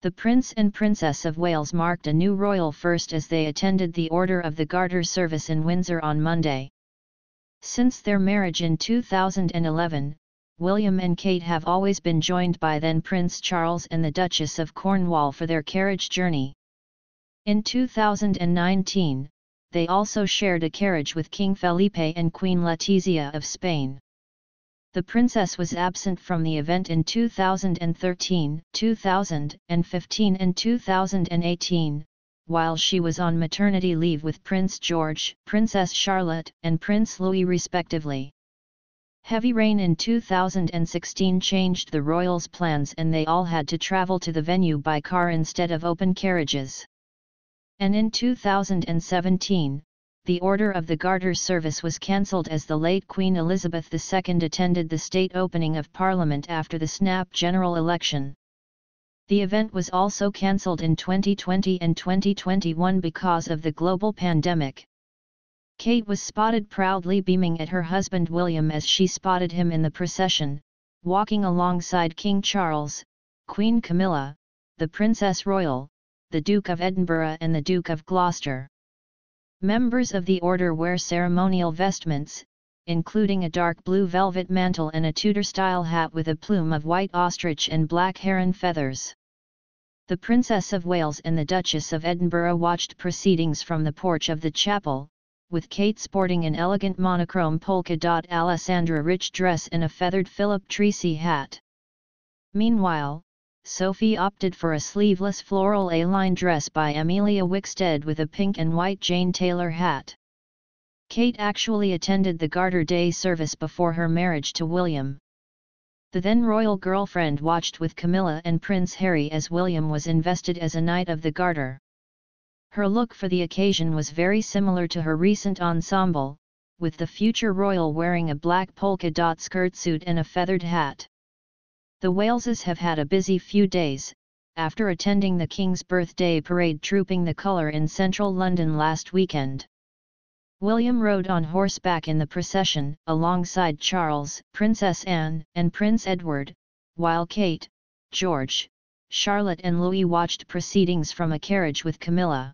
The Prince and Princess of Wales marked a new royal first as they attended the Order of the Garter service in Windsor on Monday. Since their marriage in 2011, William and Kate have always been joined by then Prince Charles and the Duchess of Cornwall for their carriage journey. In 2019, they also shared a carriage with King Felipe and Queen Letizia of Spain. The princess was absent from the event in 2013, 2015 and 2018, while she was on maternity leave with Prince George, Princess Charlotte, and Prince Louis respectively. Heavy rain in 2016 changed the royals' plans and they all had to travel to the venue by car instead of open carriages. And in 2017, the Order of the Garter service was cancelled as the late Queen Elizabeth II attended the state opening of Parliament after the snap general election. The event was also cancelled in 2020 and 2021 because of the global pandemic. Kate was spotted proudly beaming at her husband William as she spotted him in the procession, walking alongside King Charles, Queen Camilla, the Princess Royal, the Duke of Edinburgh and the Duke of Gloucester. Members of the order wear ceremonial vestments, including a dark blue velvet mantle and a Tudor-style hat with a plume of white ostrich and black heron feathers. The Princess of Wales and the Duchess of Edinburgh watched proceedings from the porch of the chapel, with Kate sporting an elegant monochrome polka-dot Alessandra rich dress and a feathered Philip Treacy hat. Meanwhile, Sophie opted for a sleeveless floral A-line dress by Emilia Wickstead with a pink and white Jane Taylor hat. Kate actually attended the Garter Day service before her marriage to William. The then royal girlfriend watched with Camilla and Prince Harry as William was invested as a Knight of the Garter. Her look for the occasion was very similar to her recent ensemble, with the future royal wearing a black polka dot skirt suit and a feathered hat. The Waleses have had a busy few days, after attending the King's birthday parade trooping the colour in central London last weekend. William rode on horseback in the procession, alongside Charles, Princess Anne, and Prince Edward, while Kate, George, Charlotte and Louis watched proceedings from a carriage with Camilla.